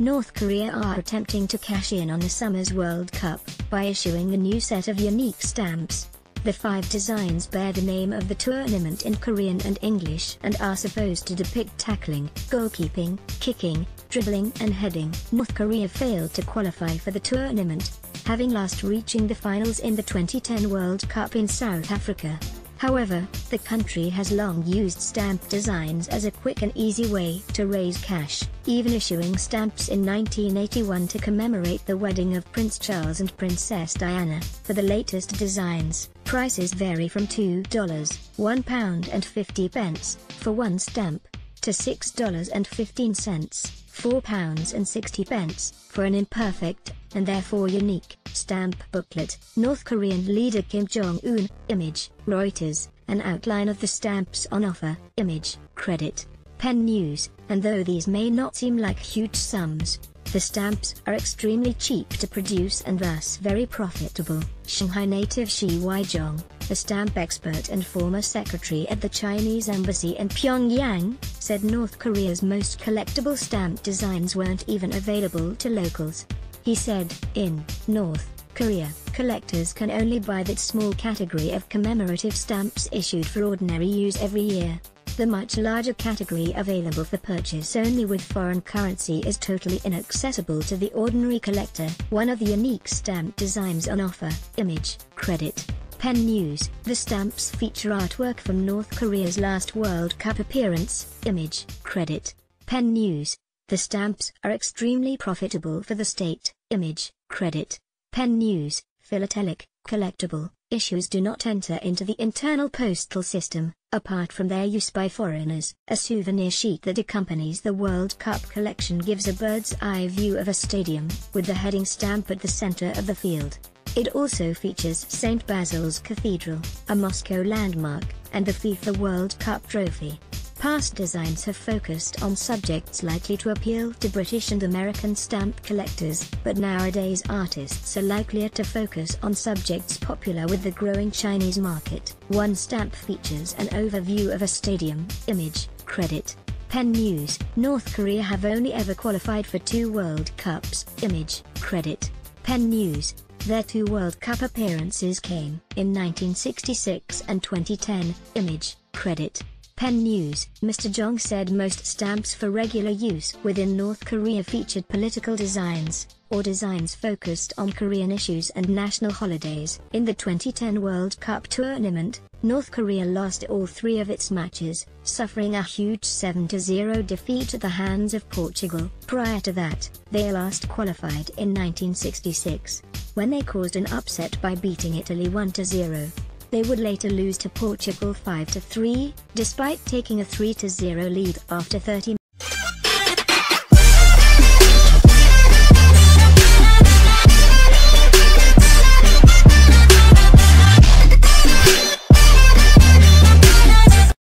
North Korea are attempting to cash in on the Summer's World Cup by issuing a new set of unique stamps. The five designs bear the name of the tournament in Korean and English and are supposed to depict tackling, goalkeeping, kicking, dribbling and heading. North Korea failed to qualify for the tournament, having last reaching the finals in the 2010 World Cup in South Africa. However, the country has long used stamp designs as a quick and easy way to raise cash, even issuing stamps in 1981 to commemorate the wedding of Prince Charles and Princess Diana. For the latest designs, prices vary from $2, £1 and 50 pence for one stamp, to $6.15, £4 and 60 pence for an imperfect, and therefore unique, stamp booklet. North Korean leader Kim Jong-un, image, Reuters, an outline of the stamps on offer, image, credit, Pen News, and though these may not seem like huge sums, the stamps are extremely cheap to produce and thus very profitable. Shanghai native Shi Weizhong, a stamp expert and former secretary at the Chinese embassy in Pyongyang, said North Korea's most collectible stamp designs weren't even available to locals. He said, in North Korea, collectors can only buy that small category of commemorative stamps issued for ordinary use every year. The much larger category available for purchase only with foreign currency is totally inaccessible to the ordinary collector. One of the unique stamp designs on offer, image, credit, Pen News, the stamps feature artwork from North Korea's last World Cup appearance, image, credit, Pen News. The stamps are extremely profitable for the state, image, credit, Pen News, philatelic, collectible, issues do not enter into the internal postal system, apart from their use by foreigners. A souvenir sheet that accompanies the World Cup collection gives a bird's eye view of a stadium, with the heading stamp at the center of the field. It also features St. Basil's Cathedral, a Moscow landmark, and the FIFA World Cup trophy. Past designs have focused on subjects likely to appeal to British and American stamp collectors, but nowadays artists are likelier to focus on subjects popular with the growing Chinese market. One stamp features an overview of a stadium, image, credit, Pen News, North Korea have only ever qualified for two World Cups, image, credit, Pen News. Their two World Cup appearances came in 1966 and 2010, image, credit, Pen News, Mr. Jong said most stamps for regular use within North Korea featured political designs, or designs focused on Korean issues and national holidays. In the 2010 World Cup tournament, North Korea lost all three of its matches, suffering a huge 7-0 defeat at the hands of Portugal. Prior to that, they last qualified in 1966, when they caused an upset by beating Italy 1-0. They would later lose to Portugal 5-3, despite taking a 3-0 lead after 30